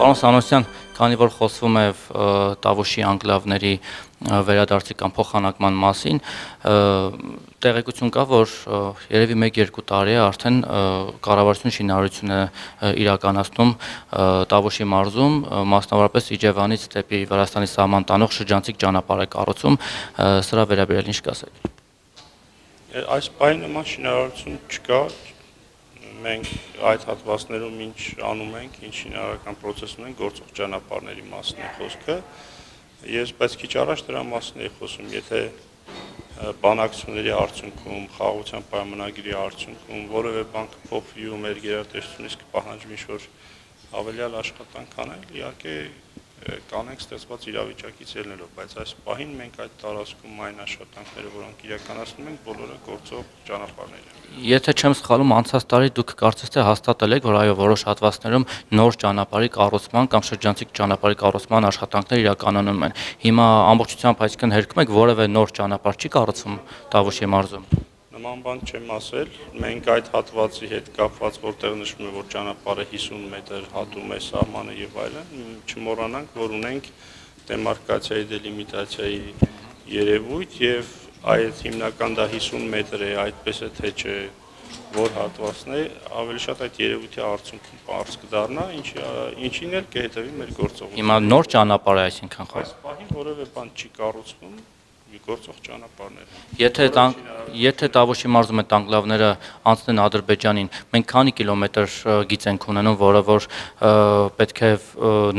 Պարոն Սանոսյան, քանի որ խոսվում է Տավուշի անկլավների վերադարձի կամ փոխանակման մասին, տեղեկություն կա, որ երևի 1-2 տարի է արդեն կառավարություն շինարարություն է իրականացնում Տավուշի մարզում, մասնավորապես Իջևանից դեպի Վրաստանի սահման տանող շրջանցիկ ճանապարհ է կառուցում, սրա վերաբերյալ ինչ կասեք։ Այս բանը նման շինարարություն չկա, մենք այդ հատվածներում ինչ անում ենք, ինչ շինարարական process ունենք, գործող ճանապարհների մասն է խոսքը։ Ես բայց քիչ առաջ դրա մասն էի խոսում, եթե բանակցությունների արդյունքում, խաղաղության պայմանագրի արդյունքում որևէ բան կփոխվի ու մեր գերատեսչությունից կպահանջվի ինչ-որ ավելյալ աշխատանք անել, իհարկե կանենք ստեղծված իրավիճակից ելնելով, բայց այս պահին մենք այդ տարածքում այն աշխատանքները, որոնք իրականացնում ենք, բոլորը գործող ճանապարհներ են։ Եթե չեմ սխալվում, անցած տարի դուք կարծես թե հաստատել եք, որ այո, որոշ հատվածներում նոր ճանապարհի կառուցման կամ շրջանցիկ ճանապարհի կառուցման աշխատանքներ իրականանում են։ Հիմա ամբողջությամբ այսինքն հերքում եք որևէ նոր ճանապարհ չի կառուցվում Տավուշի մարզում նման բան չեմ ասել։ Մենք այդ հատվածի հետ կապված, որտեղ նշվում է, որ ճանապարհը 50 մետր հատում է սահմանը եւ այլն, չմոռանանք, որ ունենք դեմարկացիայի դելիմիտացիայի երևույթ եւ այդ հիմնական դա 50 մետր է, այդպես է թե չէ որ հատվածն է, ավելի շատ այդ երևույթի արդյունքում པարզ կդառնա, ինչի ինչին էլ կհետևի մեր գործողությունը։ Հիմա նոր ճանապարհ է այսինքն խոսքը։ Այս պահին որևէ բան չի կառուցվում, գործող ճանապարհներ։ Եթե եթե Տավուշի մարզում այդ անկլավները անցնեն Ադրբեջանին, մենք քանի կիլոմետր գիծ ենք ունենում, որը որ պետք է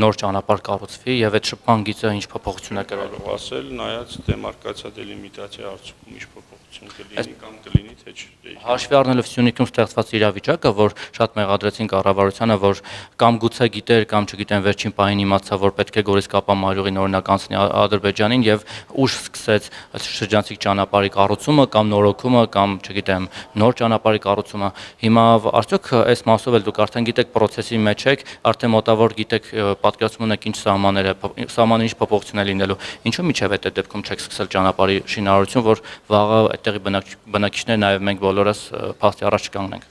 նոր ճանապարհ կառուցվի եւ այդ շփման գիծը ինչ փոփոխություն է կրելու։ Ասել, նայած դեմարկացիա դելիմիտացիա արդյունքում ինչ փոփոխություն կլինի կամ կլինի թե չէ։ Հաշվի առնելով Սյունիքում ստեղծված իրավիճակը, որ շատ մեղադրեցին կառավարությանը, որ կամ գուցե գիտեր կամ չգիտեն վերջին պահին իմացա, որ պետք է Գորիս Կապամարյուղին օրինակ անցնի Ադրբեջանին եւ ուշ սկսեց շրջանցիկ ճանապարհի կառուցումը կամ նորոգումը կամ չգիտեմ նոր ճանապարհի կառուցումը հիմա արդյոք այս մասով էլ դուք արդեն գիտեք process-ի մեջ եք արդեն մոտավոր գիտեք պատկերացում ունեք ինչ սահմանները սահմանը ինչ փոփոխություն է լինելու ինչու միջև այդ դեպքում չեք սկսել ճանապարհի շինարարություն որ վաղը այդտեղի բնակիչներ նաև մենք բոլորս փաստի առաջ կանգնենք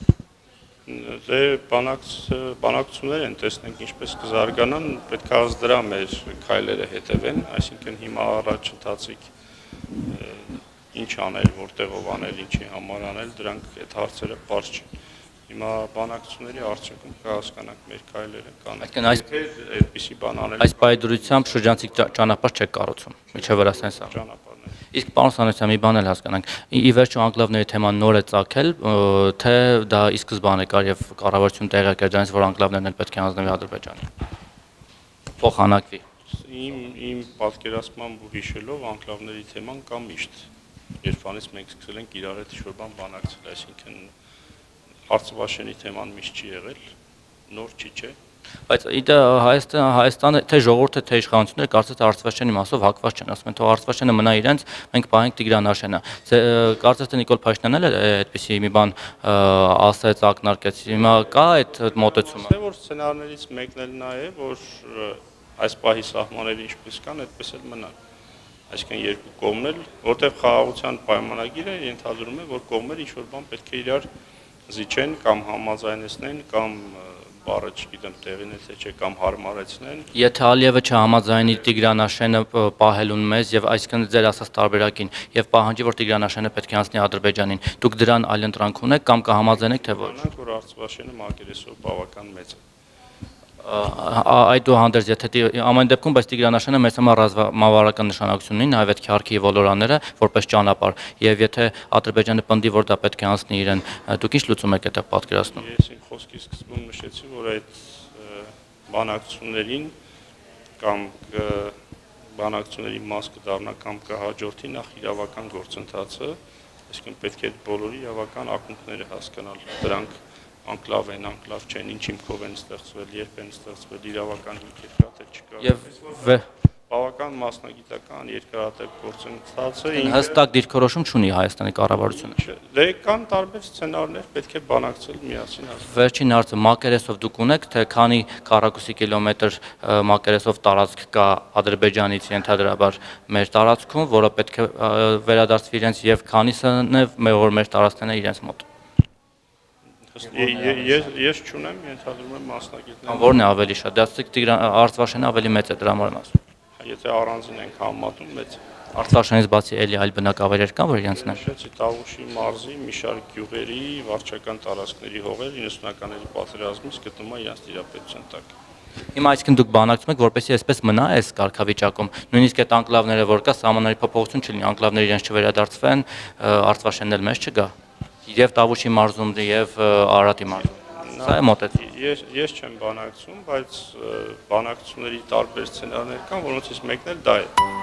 դե բանակց բանակցություններ են տեսնենք ինչպես կզարգանան պետք է ըստ դրա մեր քայլերը հետևեն այսինքն հիմա առաջ ընթացիկ ինչ անել, որտեղով անել, ինչի համար անել, դրանք այդ հարցերը բարձ չեն։ Հիմա բանակցությունների արդյունքում կհասկանանք մեր քայլերը կան։ Այսինքն այս այդպիսի բան անել։ Այս բայդրությամբ շրջանցիկ ճանապարհ չեք կառուցում։ Միջև Վրաստանի սա։ Ճանապարհներ։ Իսկ պարոն Սանոսյան, մի բան էլ հասկանանք։ Ի վերջո անկլավների թեման նոր է ցակել, թե դա ի սկզբանե կար եւ կառավարություն տեղյակ էր դրանից, որ անկլավներն էլ պետք է հանձնվի Ադրբեջանին։ Փոխանակվի իմ իմ պատկերացմամբ ու հիշելով անկլավների թեման կա միշտ։ Երբանից մենք սկսել ենք իրար հետ ինչ-որ բան բանակցել, այսինքն հարցվաշենի թեման միշտ չի եղել, նոր չի, չէ։ Բայց իդե Հայաստանը Հայաստանը թե ժողովուրդը թե իշխանությունները կարծես թե Արցախաշենի մասով հակված չեն, ասում են թող Արցախաշենը մնա իրենց, մենք պահենք Տիգրանաշենը։ Կարծես թե Նիկոլ Փաշինյանն էլ այդպեսի մի բան ասեց, ակնարկեց։ Հիմա կա այդ մոտեցումը։ Թե որ սցենարներից մեկն էլ նա է, որ այս պահի սահմանները ինչպես կան, այդպես էլ մնան։ Այսինքն երկու կողմն էլ, որտեղ խաղաղության պայմանագիրը ենթադրում է, որ կողմերը ինչ որ բան պետք է իրար զիջեն կամ համաձայնեցնեն կամ բառը չգիտեմ տեղին է թե չէ կամ հարմարեցնեն։ Եթե Ալիևը չհամաձայնի Տիգրանաշենը պահելուն մեզ եւ այսինքն ձեր ասած տարբերակին եւ պահանջի որ Տիգրանաշենը պետք է անցնի Ադրբեջանին, դուք դրան այլ ընտրանք ունեք կամ կհամաձայնեք թե ոչ։ Որ Արցախաշենը մակերեսով բավական մեծ է այդուհանդերձ եթե ամեն դեպքում բայց Տիգրանաշենը մեծ համար ռազմավարական նշանակություն ունի նաև այդ քարքի ոլորանները որպես ճանապարհ եւ եթե Ադրբեջանը պնդի որ դա պետք է անցնի իրեն դուք ինչ լուծում եք դա պատկերացնում Ես իմ խոսքի սկզբում նշեցի որ այդ բանակցություններին կամ բանակցությունների մաս կդառնա կամ կհաջորդի նախ իրավական գործընթացը այսինքն պետք է բոլորի իրավական ակունքները հասկանալ դրանք անկլավ են, անկլավ չեն, ինչ հիմքով են ստեղծվել, երբ են ստեղծվել, իրավական հիմքեր կա թե չկա։ Եվ բավական մասնագիտական երկարատև գործընթաց է։ Հստակ դիրքորոշում չունի Հայաստանի կառավարությունը։ Դե կան տարբեր սցենարներ, պետք է բանակցել միասին հասնել։ Վերջին հարցը Մակերեսով դուք ունեք, թե քանի քառակուսի կիլոմետր Մակերեսով տարածք կա Ադրբեջանից ենթադրաբար մեր տարածքում, որը պետք է վերադարձվի իրենց եւ քանիսն է որ մեր տարածքն է իրենց մոտ Ես ես չունեմ, ենթադրում եմ մասնագետներ։ Որն է ավելի շատ։ Դասիկ Տիգրան Արծվաշենը ավելի մեծ է դրա համար ասում։ Եթե առանձին ենք համատում, մեծ Արծվաշենից բացի էլի այլ բնակավայրեր կան, որ իրենցն են։ Նշեցի Տավուշի մարզի մի շարք գյուղերի վարչական տարածքների հողեր 90-ականների պատերազմից գտնվում են իրենց տիրապետության տակ։ Հիմա այսինքն դուք բանակցում եք, որպեսզի այսպես մնա այս կարգավիճակում։ Նույնիսկ այդ անկլավները, որ կա, սահմանների փոփոխություն չլինի, անկլավները իրենց չվերադարձվեն, Արծվաշենն էլ մեզ չգա։ Եվ Տավուշի մարզում, եւ Արարատի մարզում։ Սա է մոտեցում։ Ես ես չեմ բանակցում, բայց բանակցությունների տարբեր սցենարներ կան, որոնցից մեկն էլ դա է։